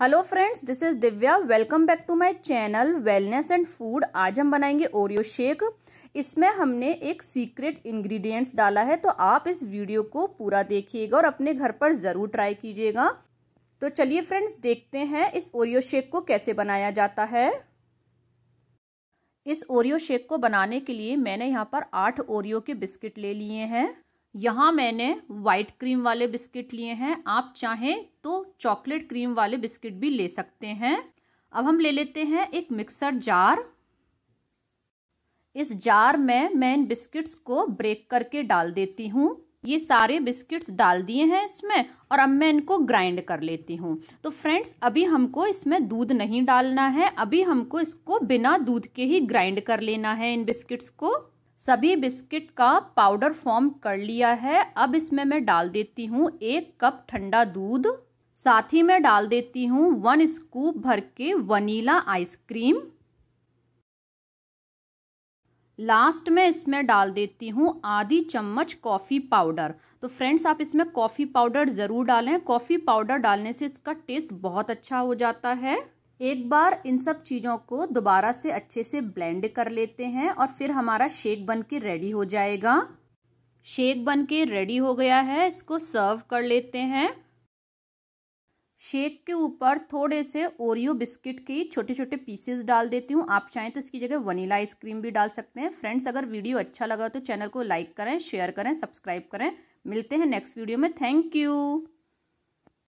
Hello friends this is Divya welcome back to my channel wellness and food आज हम बनाएँगे Oreo shake इसमें हमने एक सीक्रेट इंग्रेडिएंट्स डाला है तो आप इस वीडियो को पूरा देखिएगा और अपने घर पर ज़रूर ट्राई कीजिएगा। तो चलिए फ्रेंड्स देखते हैं इस ओरियो शेक को कैसे बनाया जाता है। इस ओरियो शेक को बनाने के लिए मैंने यहाँ पर आठ ओरियो के बिस्किट ले लिए हैं। यहाँ मैंने वाइट क्रीम वाले बिस्किट लिए हैं। आप चाहें तो चॉकलेट क्रीम वाले बिस्किट भी ले सकते हैं। अब हम ले लेते हैं एक मिक्सर जार इस जार में मैं इन बिस्किट्स को ब्रेक करके डाल देती हूँ। ये सारे बिस्किट्स डाल दिए हैं इसमें और अब मैं इनको ग्राइंड कर लेती हूँ। तो फ्रेंड्स अभी हमको इसमें दूध नहीं डालना है। अभी हमको इसको बिना दूध के ही ग्राइंड कर लेना है इन बिस्किट्स को। सभी बिस्किट का पाउडर फॉर्म कर लिया है। अब इसमें मैं डाल देती हूँ एक कप ठंडा दूध। साथ ही मैं डाल देती हूँ वन स्कूप भर के वनीला आइसक्रीम। लास्ट में इसमें डाल देती हूँ आधी चम्मच कॉफ़ी पाउडर। तो फ्रेंड्स, आप इसमें कॉफ़ी पाउडर ज़रूर डालें। कॉफ़ी पाउडर डालने से इसका टेस्ट बहुत अच्छा हो जाता है। एक बार इन सब चीज़ों को दोबारा से अच्छे से ब्लेंड कर लेते हैं और फिर हमारा शेक बन के रेडी हो जाएगा। शेक बन के रेडी हो गया है, इसको सर्व कर लेते हैं। शेक के ऊपर थोड़े से ओरियो बिस्किट के छोटे छोटे पीसेस डाल देती हूँ। आप चाहें तो इसकी जगह वनीला आइसक्रीम भी डाल सकते हैं। फ्रेंड्स अगर वीडियो अच्छा लगा तो चैनल को लाइक करें शेयर करें सब्सक्राइब करें। मिलते हैं नेक्स्ट वीडियो में। Thank you